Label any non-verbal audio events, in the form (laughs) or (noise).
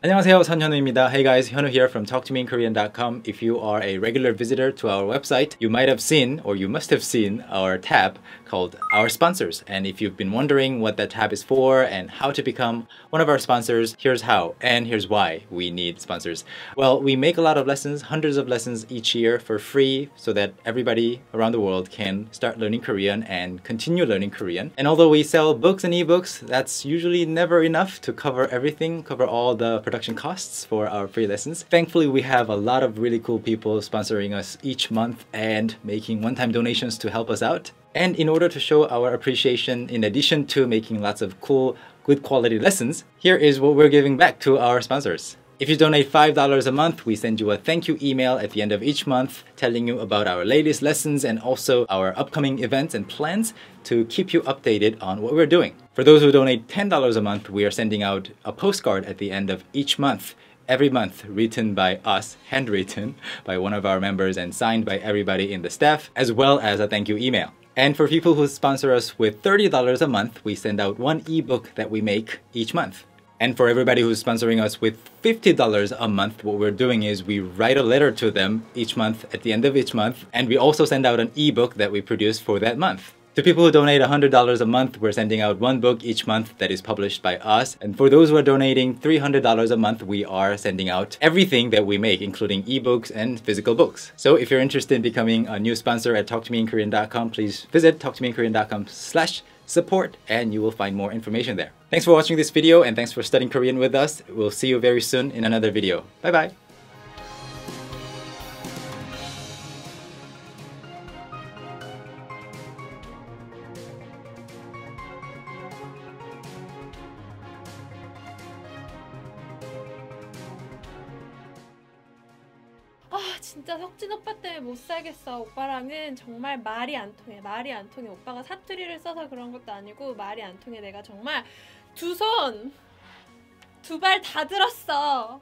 안녕하세요, 선현우입니다. Hey guys, Hyunwoo here from TalkToMeInKorean.com. If you are a regular visitor to our website, you might have seen, or you must have seen, our tab called Our Sponsors. And if you've been wondering what that tab is for and how to become one of our sponsors, here's how, and here's why we need sponsors. Well, we make a lot of lessons, hundreds of lessons each year for free, so that everybody around the world can start learning Korean and continue learning Korean. And although we sell books and ebooks, that's usually never enough to cover everything, cover all the production costs for our free lessons. Thankfully, we have a lot of really cool people sponsoring us each month and making one-time donations to help us out. And in order to show our appreciation, in addition to making lots of cool, good quality lessons, here is what we're giving back to our sponsors. If you donate $5 a month, we send you a thank you email at the end of each month telling you about our latest lessons and also our upcoming events and plans to keep you updated on what we're doing. For those who donate $10 a month, we are sending out a postcard at the end of each month every month written by us, handwritten (laughs) by one of our members and signed by everybody in the staff, as well as a thank you email. And for people who sponsor us with $30 a month, we send out one ebook that we make each month. And for everybody who's sponsoring us with $50 a month, what we're doing is we write a letter to them each month at the end of each month, and we also send out an ebook that we produce for that month. To people who donate $100 a month, we're sending out one book each month that is published by us. And for those who are donating $300 a month, we are sending out everything that we make, including ebooks and physical books. So if you're interested in becoming a new sponsor at TalkToMeInKorean.com, please visit TalkToMeInKorean.com slash support and you will find more information there. Thanks for watching this video and thanks for studying Korean with us. We'll see you very soon in another video. Bye bye! 진짜 석진 오빠 때문에 못 살겠어. 오빠랑은 정말 말이 안 통해. 말이 안 통해. 오빠가 사투리를 써서 그런 것도 아니고 말이 안 통해. 내가 정말 두 손 두 발 다 들었어